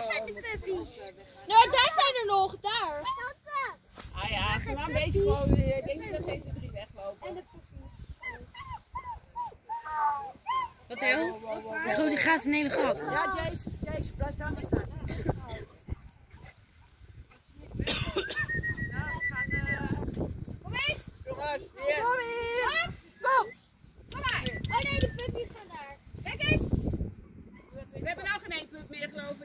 daar zijn de puppies. Daar zijn er nog, daar. Ah ja, ze waren een beetje gewoon, eh, ik denk dat ze drie weglopen. En de puppies. Wat heel? Zo, die gaat een hele gat. Ja, Jace, Jace, blijf daar maar staan. Eh, Kom eens! Kom eens! Kom! Kom! Kom maar! Oh nee, de puppies is van daar. Kijk eens! We hebben nou geen pup meer geloof.